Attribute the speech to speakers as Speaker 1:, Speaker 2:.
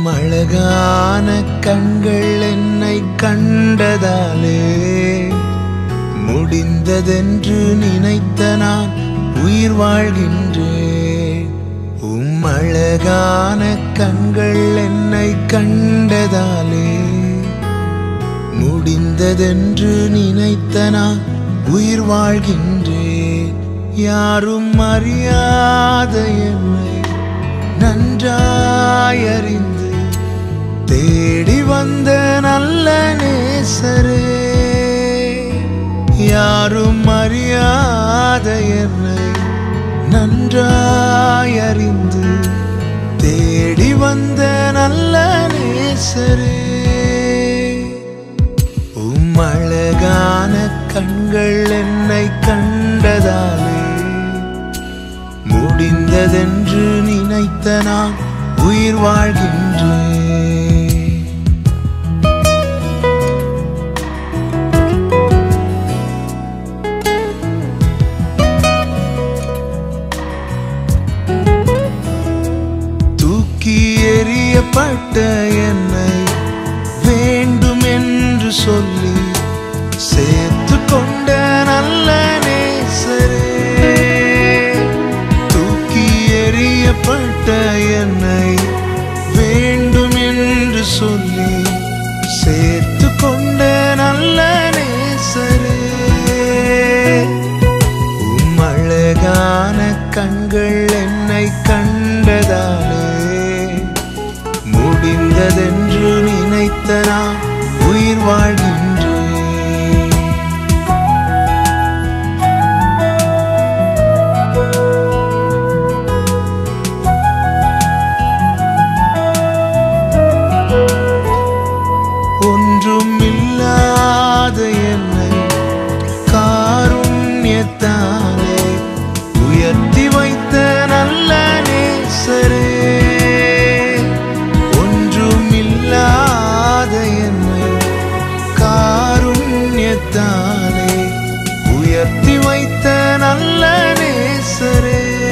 Speaker 1: உம் அழகான கண்கள் என்னை கண்டதாலே முடிந்ததென்று நினைத்த நான் உயிர் வாழ்கின்றேன். உம் அழகான கண்கள் என்னை கண்டதாலே முடிந்ததென்று நினைத்த நான் உயிர் வாழ்கின்றேன். யாரும் அறியாத என்னை நன்றாயறிந்த தேடி வந்த நல்ல நேசரே யாரும் அறியாத என்னை நன்றாயறிந்து தேடி வந்த நல்ல நேசரே. உம்மழகான கண்கள் என்னை கண்டதாலே முடிந்ததென்று நினைத்த நான் உயிர் வாழ்கின்றேன். எறியப்பட்ட என்னை வேண்டும் என்று சொல்லி சேர்த்து கொண்ட நல்ல நேசரே. தூக்கி எறியப்பட்ட என்னை வேண்டும் என்று சொல்லி சேர்த்து கொண்ட நல்ல நேசரே. உம் அழகான கண்கள் என்னை கண் முடிந்ததென்று நினைத்த நான் உயிர் வாழ்கிறேன் வைத்த நல்ல நேசரே.